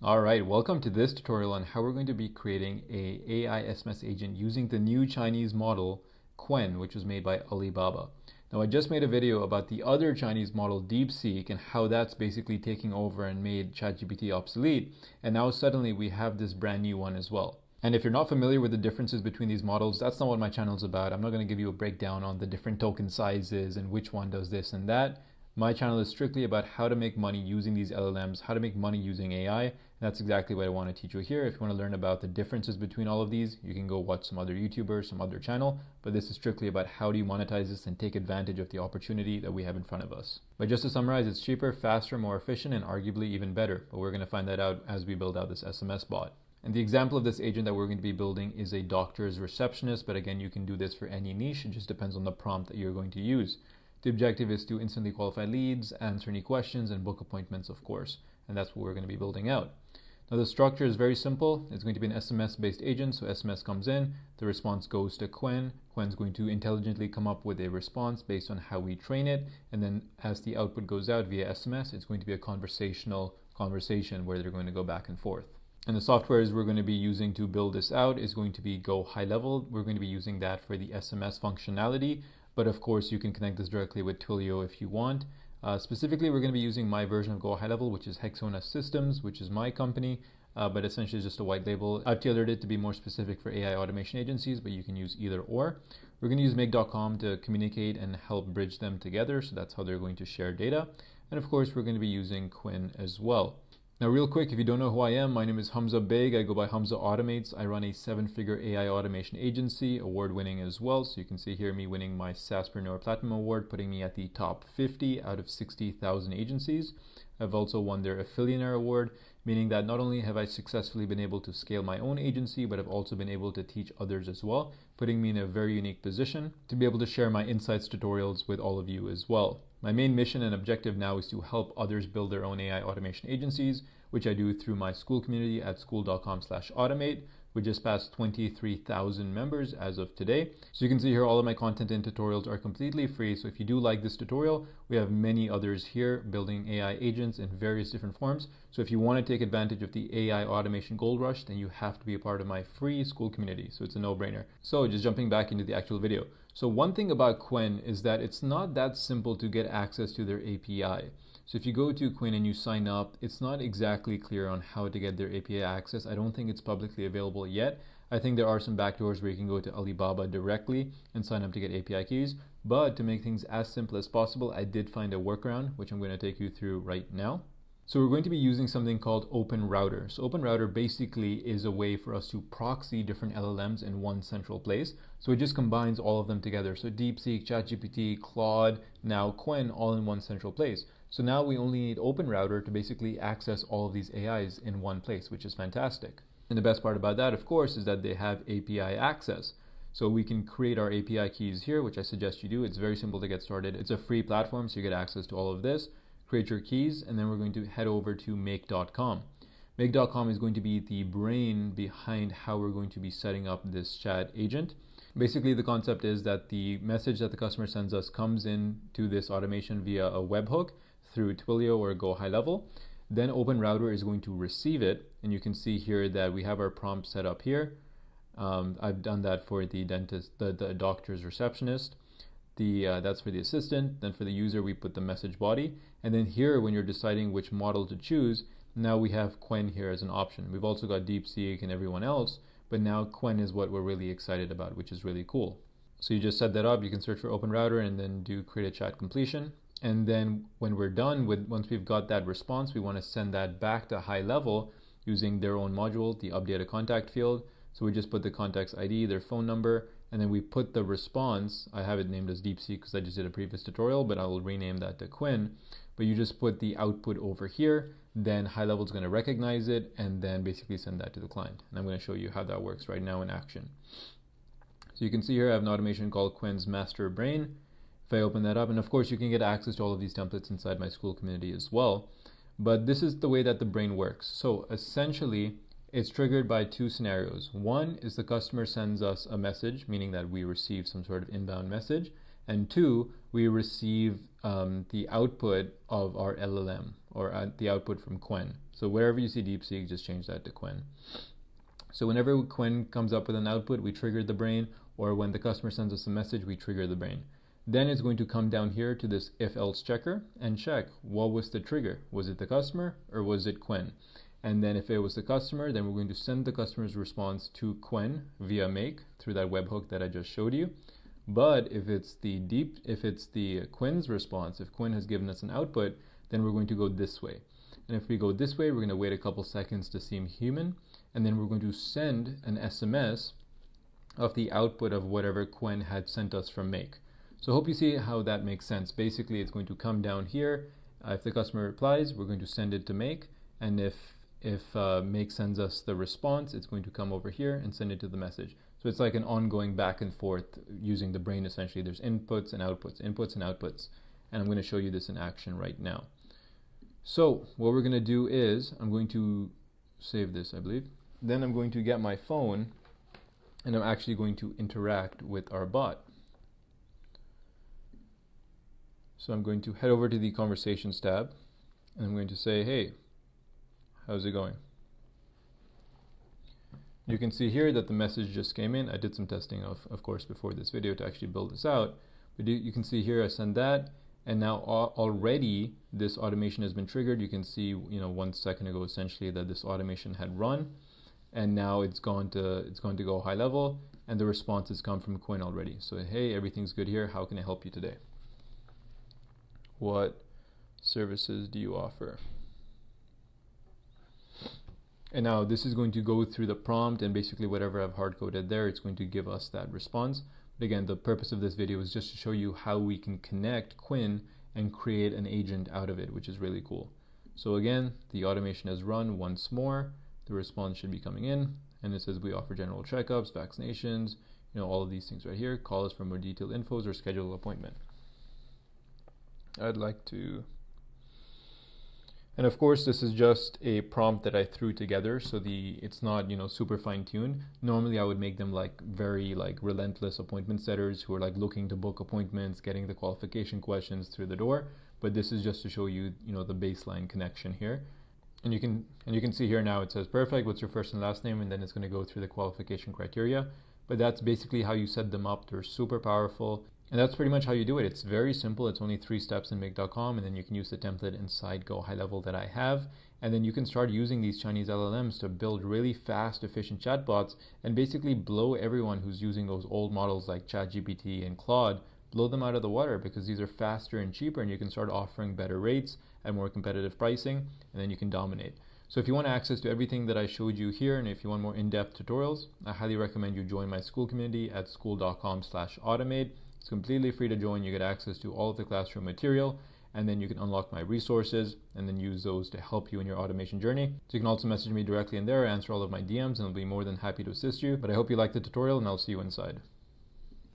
All right, welcome to this tutorial on how we're going to be creating a AI SMS agent using the new Chinese model Qwen, which was made by Alibaba. Now, I just made a video about the other Chinese model DeepSeek and how that's basically taking over and made ChatGPT obsolete. And now suddenly we have this brand new one as well. And if you're not familiar with the differences between these models, that's not what my channel is about. I'm not going to give you a breakdown on the different token sizes and which one does this and that. My channel is strictly about how to make money using these LLMs, how to make money using AI. And that's exactly what I want to teach you here. If you want to learn about the differences between all of these, you can go watch some other YouTubers, some other channel. But this is strictly about how do you monetize this and take advantage of the opportunity that we have in front of us. But just to summarize, it's cheaper, faster, more efficient, and arguably even better. But we're going to find that out as we build out this SMS bot. And the example of this agent that we're going to be building is a doctor's receptionist. But again, you can do this for any niche. It just depends on the prompt that you're going to use. The objective is to instantly qualify leads, answer any questions, and book appointments, of course. And that's what we're going to be building out. Now, the structure is very simple. It's going to be an SMS based agent. So, SMS comes in, the response goes to Qwen. Qwen's going to intelligently come up with a response based on how we train it. And then, as the output goes out via SMS, it's going to be a conversational conversation where they're going to go back and forth. And the softwares we're going to be using to build this out is going to be Go High Level. We're going to be using that for the SMS functionality. But of course, you can connect this directly with Twilio if you want. Uh, specifically, we're going to be using my version of Go High Level, which is Hexona Systems, which is my company, uh, but essentially it's just a white label. I've tailored it to be more specific for AI automation agencies, but you can use either or. We're going to use Make.com to communicate and help bridge them together, so that's how they're going to share data. And of course, we're going to be using Qwen as well. Now, real quick, if you don't know who I am, my name is Hamza Beg. I go by Hamza Automates. I run a seven figure AI automation agency, award winning as well. So you can see here me winning my SaaSpreneur Platinum Award, putting me at the top 50 out of 60,000 agencies. I've also won their Affiliate Award, meaning that not only have I successfully been able to scale my own agency, but I've also been able to teach others as well, putting me in a very unique position to be able to share my insights tutorials with all of you as well. My main mission and objective now is to help others build their own AI automation agencies, which I do through my Skool community at skool.com/automate. We just passed 23,000 members as of today. So you can see here all of my content and tutorials are completely free. So if you do like this tutorial, we have many others here building AI agents in various different forms. So if you want to take advantage of the AI automation gold rush, then you have to be a part of my free Skool community. So it's a no-brainer. So just jumping back into the actual video. So one thing about Qwen is that it's not that simple to get access to their API. So if you go to Qwen and you sign up, it's not exactly clear on how to get their API access. I don't think it's publicly available yet. I think there are some backdoors where you can go to Alibaba directly and sign up to get API keys. But to make things as simple as possible, I did find a workaround, which I'm going to take you through right now. So we're going to be using something called Open Router. So Open Router basically is a way for us to proxy different LLMs in one central place. So it just combines all of them together. So DeepSeek, ChatGPT, Claude, now Qwen all in one central place. So now we only need Open Router to basically access all of these AIs in one place, which is fantastic. And the best part about that, of course, is that they have API access. So we can create our API keys here, which I suggest you do. It's very simple to get started. It's a free platform, so you get access to all of this. Create your keys, and then we're going to head over to make.com. Make.com is going to be the brain behind how we're going to be setting up this chat agent. Basically, the concept is that the message that the customer sends us comes in to this automation via a webhook through Twilio or Go High Level. Then Open Router is going to receive it, and you can see here that we have our prompt set up here. Um, I've done that for the dentist, the, the doctor's receptionist. The, uh, that's for the assistant. Then for the user, we put the message body. And then here, when you're deciding which model to choose, now we have Qwen here as an option. We've also got DeepSeek and everyone else, but now Qwen is what we're really excited about, which is really cool. So you just set that up. You can search for Open Router and then do create a chat completion. And then when we're done with, once we've got that response, we want to send that back to high level using their own module, the update a contact field. So we just put the contact's ID, their phone number, and then we put the response. I have it named as DeepSeek because I just did a previous tutorial, but I will rename that to Qwen. But you just put the output over here, then high level is going to recognize it and then basically send that to the client. And I'm going to show you how that works right now in action. So you can see here I have an automation called Qwen's Master Brain if I open that up. And of course, you can get access to all of these templates inside my Skool community as well. But this is the way that the brain works. So essentially, it's triggered by two scenarios. One is the customer sends us a message, meaning that we receive some sort of inbound message. And two, we receive um, the output of our LLM. or uh, the output from Qwen. So wherever you see DeepSeek, just change that to Qwen. So whenever Qwen comes up with an output, we trigger the brain, or when the customer sends us a message, we trigger the brain. Then it's going to come down here to this if else checker and check what was the trigger. Was it the customer or was it Qwen? And then if it was the customer, then we're going to send the customer's response to Qwen via make through that webhook that I just showed you. But if it's the deep, if it's the Qwen's response, if Qwen has given us an output, then we're going to go this way. And if we go this way, we're going to wait a couple seconds to seem human, and then we're going to send an SMS of the output of whatever Qwen had sent us from make. So hope you see how that makes sense. Basically, it's going to come down here. Uh, if the customer replies, we're going to send it to make, and if if uh, make sends us the response, it's going to come over here and send it to the message. So it's like an ongoing back and forth using the brain essentially. There's inputs and outputs, inputs and outputs. And I'm going to show you this in action right now. So what we're going to do is I'm going to save this, I believe. Then I'm going to get my phone and I'm actually going to interact with our bot. So I'm going to head over to the conversations tab and I'm going to say, hey, how's it going? You can see here that the message just came in. I did some testing of, of course, before this video to actually build this out. But you can see here I send that and now already this automation has been triggered. You can see, you know, one second ago essentially that this automation had run and now it's gone to it's going to go high level and the response has come from Qwen already. So hey, everything's good here. How can I help you today? What services do you offer? And now this is going to go through the prompt and basically whatever I've hard coded there, it's going to give us that response. But again, the purpose of this video is just to show you how we can connect Qwen and create an agent out of it, which is really cool. So again, the automation has run once more. The response should be coming in and it says we offer general checkups, vaccinations, you know, all of these things right here. Call us for more detailed infos or schedule an appointment. I'd like to and of course, this is just a prompt that I threw together, so the it's not you know super fine tuned. Normally, I would make them like very like relentless appointment setters who are like looking to book appointments, getting the qualification questions through the door. But this is just to show you you know the baseline connection here, and you can and you can see here now it says perfect. What's your first and last name, and then it's going to go through the qualification criteria. But that's basically how you set them up. They're super powerful. And that's pretty much how you do it. It's very simple. It's only three steps in make.com, and then you can use the template inside Go High Level that I have. And then you can start using these Chinese LLMs to build really fast, efficient chatbots and basically blow everyone who's using those old models like ChatGPT and Claude, blow them out of the water because these are faster and cheaper, and you can start offering better rates at more competitive pricing, and then you can dominate. So if you want access to everything that I showed you here, and if you want more in-depth tutorials, I highly recommend you join my Skool community at skool.com slash automate. It's completely free to join. You get access to all of the classroom material and then you can unlock my resources and then use those to help you in your automation journey. So you can also message me directly in there, answer all of my DMs, and I'll be more than happy to assist you. But I hope you liked the tutorial and I'll see you inside.